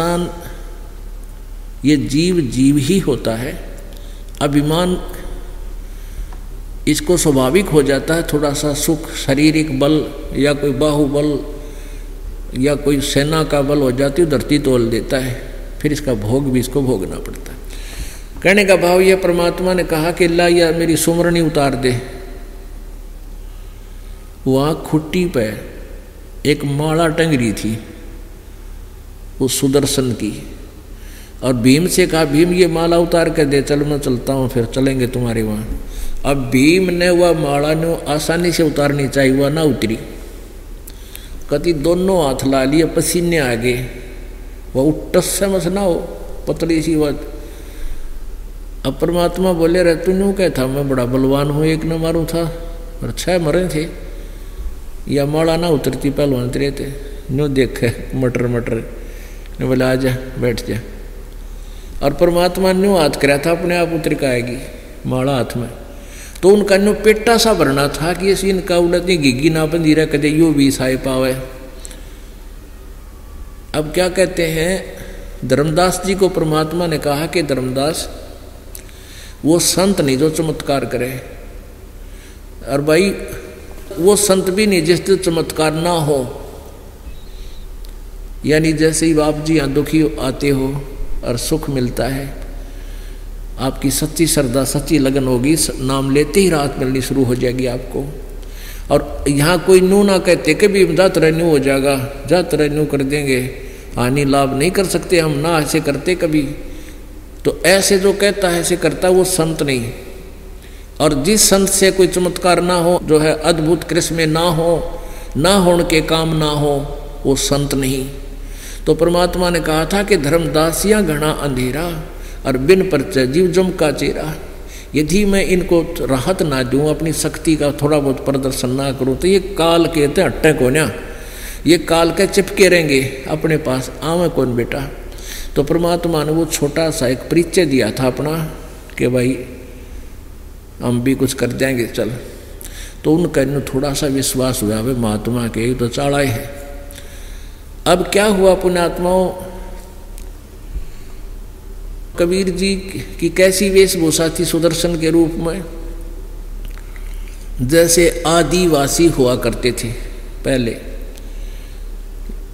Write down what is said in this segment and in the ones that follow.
अभिमान, ये जीव जीव ही होता है। अभिमान इसको स्वाभाविक हो जाता है, थोड़ा सा सुख, शारीरिक बल या कोई बाहुबल या कोई सेना का बल हो जाती है, धरती तोल देता है। फिर इसका भोग भी इसको भोगना पड़ता है। कहने का भाव यह परमात्मा ने कहा कि, ला या मेरी सुमरनी उतार दे। वहाँ खुट्टी पर एक माला टंगरी थी। उस सुदर्शन की। और भीम से कहा, भीम, ये माला उतार के दे, चल मैं चलता हूँ, फिर चलेंगे तुम्हारे वहाँ। अब भीम ने वह माला ने आसानी से उतारनी चाहिए, वह ना उतरी। कति दोनों हाथ ला लिए, पसीने आ गए। वह उट्टस से मस ना हो, पतली सी बात। अब परमात्मा बोले, रहे, तू यूँ कहता मैं बड़ा बलवान हूँ, एक न मारूँ था, और छह मरे थे। या माला ना उतरती, पहलवान तेरे थे। नो देखे, मटर मटर। ने बोले, आ जा, बैठ जा। और परमात्मा न्यू हाथ कराया था, अपने आप उतर के आएगी माड़ा हाथ में। तो उनका न्यू पेटा सा भरना था कि ऐसी इनका उलती घिगी ना बंदी रहा, कदे यो भी साए पावे। अब क्या कहते हैं, धर्मदास जी को परमात्मा ने कहा कि धर्मदास, वो संत नहीं जो चमत्कार करे। और भाई, वो संत भी नहीं जिस चमत्कार ना हो यानी जैसे ही आप जी यहाँ दुखी आते हो और सुख मिलता है, आपकी सच्ची श्रद्धा, सच्ची लगन होगी नाम लेते ही राहत मिलनी शुरू हो जाएगी आपको। और यहाँ कोई नू ना कहते कभी जात रेन्यू हो जाएगा, जात रेन्यू कर देंगे, हानि लाभ नहीं कर सकते हम, ना ऐसे करते कभी। तो ऐसे जो कहता है, ऐसे करता वो संत नहीं। और जिस संत से कोई चमत्कार ना हो, जो है अद्भुत कृष्ण में ना हो, ना होने के काम ना हो, वो संत नहीं। तो परमात्मा ने कहा था कि धर्मदासियाँ घना अंधेरा और बिन परचय जीव जम का चेहरा। यदि मैं इनको राहत ना दूँ, अपनी शक्ति का थोड़ा बहुत प्रदर्शन ना करूँ तो ये काल कहते अट्टे को ना ये काल के चिपके रहेंगे अपने पास। आवे कौन बेटा? तो परमात्मा ने वो छोटा सा एक परिचय दिया था अपना कि भाई, हम भी कुछ कर जाएँगे, चल। तो उनका इन थोड़ा सा विश्वास हुआ भाई महात्मा के तो चाड़ाए है। अब क्या हुआ पुण्यात्माओं? कबीर जी की कैसी वेशभूषा थी सुदर्शन के रूप में? जैसे आदिवासी हुआ करते थे पहले।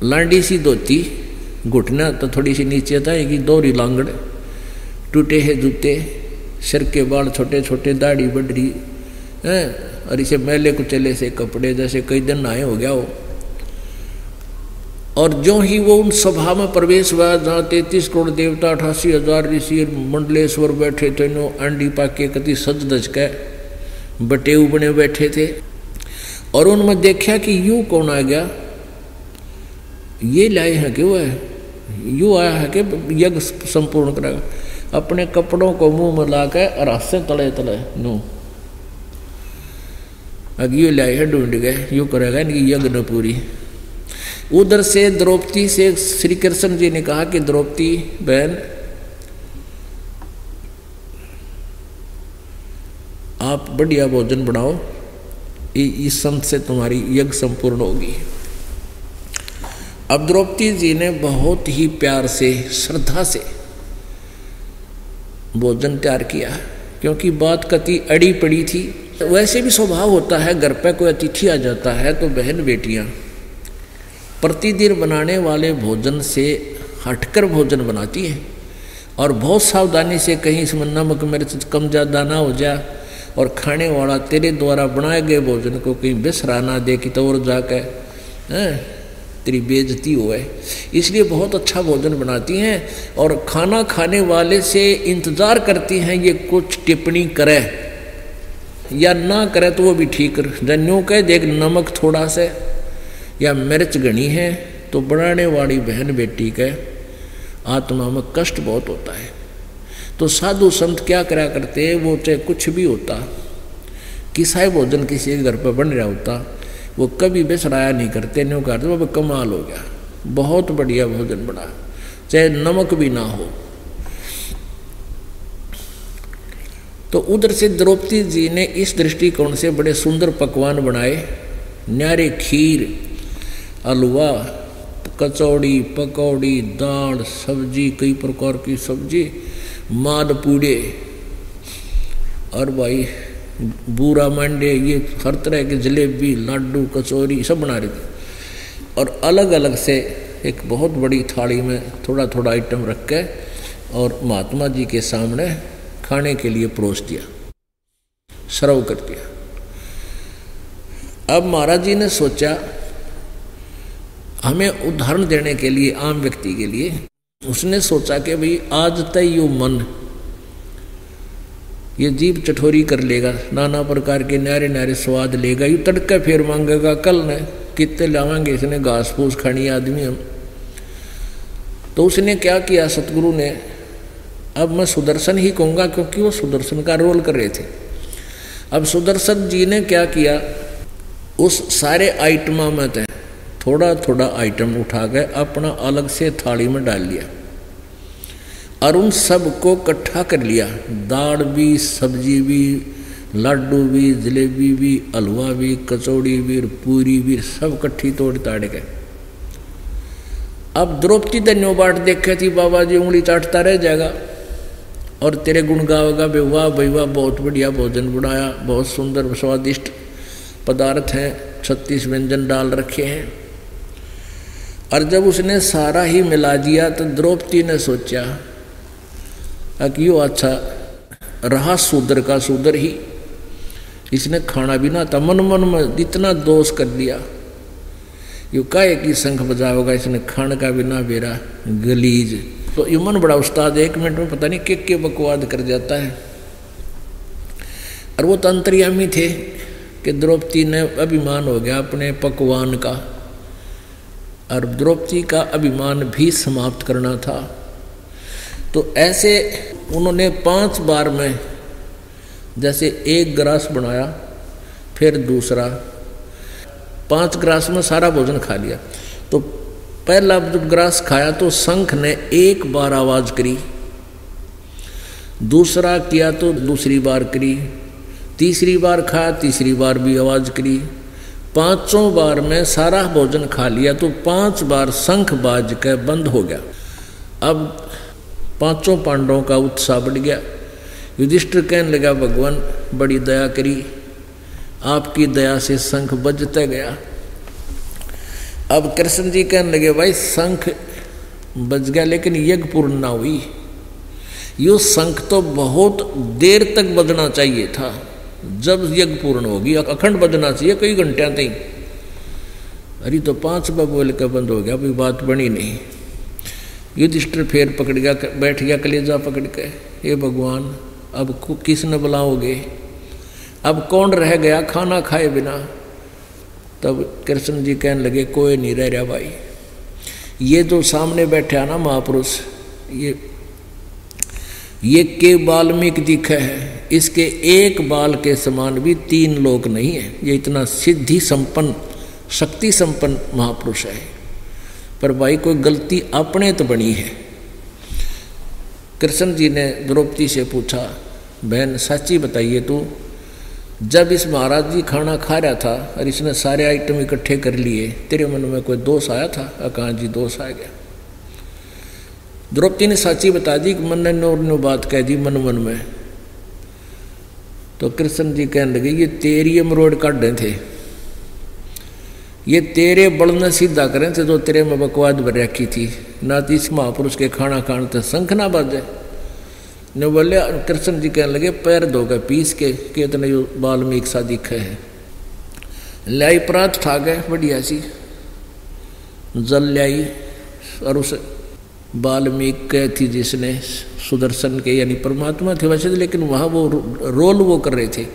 लांडी सी धोती, घुटना तो थोड़ी सी नीचे था, एक दोहरी लांगड़, टूटे है जूते, सिर के बाल छोटे छोटे दाढ़ी बढ़ है, और इसे मैले कुचले से कपड़े जैसे कई दिन नहाए हो गया हो। और जो ही वो उन सभा में प्रवेश हुआ, जहाँ तैतीस करोड़ देवता, अठासी हज़ार ऋषि मंडलेश्वर बैठे थे, नो अंडी पाके कति सज दज के बटे बने बैठे थे। और उनमें देखा कि यू कौन आ गया? ये लाए हैं क्यों है? यू आया है कि यज्ञ संपूर्ण करेगा अपने कपड़ों को मुँह में ला के और तले तले, नो। अब यू लाए है, ढूंढ गए, यू करेगा इनकी यज्ञ न पूरी। उधर से द्रौपदी से श्री कृष्ण जी ने कहा कि द्रौपदी बहन, आप बढ़िया भोजन बनाओ। इस संत से तुम्हारी यज्ञ संपूर्ण होगी। अब द्रौपदी जी ने बहुत ही प्यार से, श्रद्धा से भोजन तैयार किया, क्योंकि बात कति अड़ी पड़ी थी। वैसे भी स्वभाव होता है, घर पर कोई अतिथि आ जाता है तो बहन बेटियाँ प्रतिदिन बनाने वाले भोजन से हटकर भोजन बनाती हैं। और बहुत सावधानी से कहीं इसमें नमक, मिर्च, कम ज़्यादा ना हो जाए और खाने वाला तेरे द्वारा बनाए गए भोजन को कहीं बिसरा ना दे कि तो और जाकर तेरी बेजती हुए। इसलिए बहुत अच्छा भोजन बनाती हैं और खाना खाने वाले से इंतज़ार करती हैं ये कुछ टिप्पणी करे। या ना करे तो वो भी ठीक जन्यों कह, देख नमक थोड़ा सा या मिर्च घनी है तो बनाने वाली बहन बेटी के आत्मा में कष्ट बहुत होता है। तो साधु संत क्या करा करते वो चाहे कुछ भी होता, किसाई भोजन किसी के घर पर बन रहा होता, वो कभी बेसराया नहीं करते न्यू करते वो कमाल हो गया, बहुत बढ़िया भोजन बना, चाहे नमक भी ना हो। तो उधर से द्रौपदी जी ने इस दृष्टिकोण से बड़े सुंदर पकवान बनाए, न्यारे खीर हलवा, कचौड़ी, पकौड़ी, दाल, सब्ज़ी, कई प्रकार की सब्ज़ी, माद पूड़े। और भाई, बूरा मंडे, ये हर तरह के जलेबी लड्डू कचौरी, सब बना रहे थे। और अलग अलग से एक बहुत बड़ी थाली में थोड़ा थोड़ा आइटम रख के और महात्मा जी के सामने खाने के लिए परोस दिया सर्व कर दिया। अब महाराज जी ने सोचा हमें उदाहरण देने के लिए, आम व्यक्ति के लिए, उसने सोचा कि भाई, आज तय यू मन। ये जीव चठोरी कर लेगा, नाना प्रकार के नारे नारे स्वाद लेगा, यू तड़का फिर मांगेगा, कल ने कितने लावेंगे इसने घास फूस खानी आदमी हम। तो उसने क्या किया, सतगुरु ने, अब मैं सुदर्शन ही कहूँगा, क्योंकि वो सुदर्शन का रोल कर रहे थे। अब सुदर्शन जी ने क्या किया, उस सारे आइटमा में थे थोड़ा थोड़ा आइटम उठा के अपना अलग से थाली में डाल लिया। और उन सबको इकट्ठा कर लिया। दाल भी, सब्ज़ी भी लड्डू भी, जलेबी भी, हलवा भी, कचौड़ी भी, पूरी भी सब कट्ठी तोड़ ताड़ के। अब द्रौपदी धन्यो बाट देखे थी, बाबा जी उंगली चाटता रह जाएगा। और तेरे गुण गावेगा बे वाह भाई वाह बहुत बढ़िया भोजन बनाया, बहुत सुंदर, स्वादिष्ट पदार्थ हैं, छत्तीस व्यंजन डाल रखे हैं। और जब उसने सारा ही मिला दिया तो द्रौपदी ने सोचा कि यो अच्छा रहा सुदर का सुदर ही। इसने खाना भी ना था, मन मन में इतना दोष कर दिया। यो काहे की शंख बजाओगा, इसने खान का भी ना बेरा गलीज। तो ये मन बड़ा उस्ताद एक मिनट में पता नहीं के के बकवाद कर जाता है। और वो तो थे कि द्रौपदी ने अभिमान हो गया अपने पकवान का। और द्रौपदी का अभिमान भी समाप्त करना था। तो ऐसे उन्होंने पाँच बार में जैसे एक ग्रास बनाया, फिर दूसरा। पाँच ग्रास में सारा भोजन खा लिया। तो पहला जब ग्रास खाया तो शंख ने एक बार आवाज़ करी, दूसरा किया तो दूसरी बार करी, तीसरी बार खाया, तीसरी बार भी आवाज़ करी। पाँचों बार में सारा भोजन खा लिया तो पाँच बार शंख बाज के बंद हो गया। अब पाँचों पांडवों का उत्साह बढ़ गया। युधिष्ठिर कहने लगा, भगवान, बड़ी दया करी। आपकी दया से शंख बजता गया। अब कृष्ण जी कहने लगे, भाई, शंख बज गया, लेकिन यज्ञ पूर्ण ना हुई। यो शंख तो बहुत देर तक बजना चाहिए था। जब यज्ञ पूर्ण होगी अखंड बजना चाहिए कई घंटे तक अरे तो पाँच बार बोल के बंद हो गया, अभी बात बनी नहीं। युधिष्ठिर फिर पकड़ गया बैठ गया, कलेजा पकड़ के। हे भगवान, अब किसने बुलाओगे? अब कौन रह गया खाना खाए बिना? तब कृष्ण जी कहने लगे, कोई नहीं रह रहा भाई। ये जो सामने बैठा ना महापुरुष, ये ये के वाल्मीकि दिख है, इसके एक बाल के समान भी तीन लोग नहीं है। ये इतना सिद्धि संपन्न, शक्ति संपन्न महापुरुष है। पर भाई, कोई गलती अपने तो बनी है। कृष्ण जी ने द्रौपदी से पूछा, बहन, सच्ची बताइए तू, जब इस महाराज जी खाना खा रहा था और इसने सारे आइटम इकट्ठे कर लिए, तेरे मन में कोई दोष आया था? कहा जी, दोष आ गया। द्रौपदी ने साची बता दी कि मन ने नोर नो बात कह दी मन मन में। तो कृष्ण जी कहने लगे, ये तेरी अमरोड काटे थे। ये तेरे बल ने सीधा करें थे जो तेरे में बकवाद भर रखी थी। ना तो इस महापुरुष के खाना खाने थे शंख ना बाजे ने बोले कृष्ण जी कहने लगे, पैर धोकर पीस के, कि इतने वाल्मीकि सा दिखे है। लाई प्रात ठा गए, बढ़िया सी। जल लाई, और उस वाल्मीकि के थी जिसने सुदर्शन के, यानी परमात्मा थे वैसे लेकिन वहाँ वो रोल वो कर रहे थे।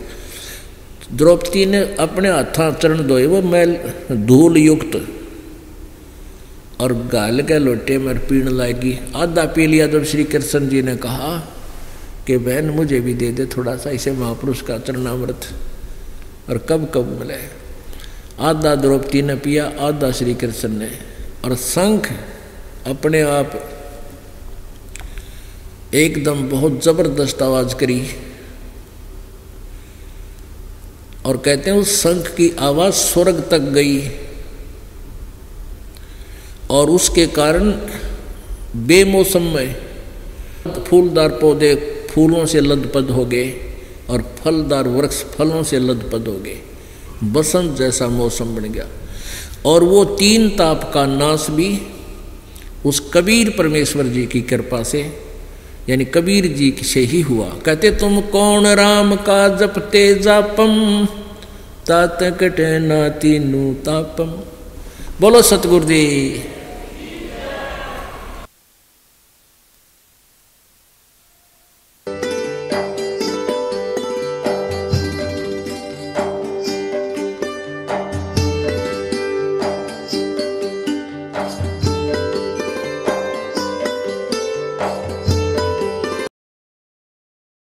द्रौपदी ने अपने हाथा चरण धोए वो मैल धूल युक्त और गाल के लोटे में पीण लाएगी आधा पी लिया जब श्री कृष्ण जी ने कहा कि, बहन, मुझे भी दे दे थोड़ा सा, इसे महापुरुष का चरणामृत और कब कब मिले? आधा द्रौपदी ने पिया, आधा श्री कृष्ण ने। और शंख अपने आप एकदम बहुत ज़बरदस्त आवाज़ करी। और कहते हैं, उस शंख की आवाज़ स्वर्ग तक गई। और उसके कारण बेमौसम में फूलदार पौधे फूलों से लदपद हो गए और फलदार वृक्ष फलों से लदपद हो गए। बसंत जैसा मौसम बन गया। और वो तीन ताप का नाश भी उस कबीर परमेश्वर जी की कृपा से यानी कबीर जी से ही हुआ। कहते, तुम कौन राम का जपते जापम तात कटे ना तापम बोलो सतगुरुदेव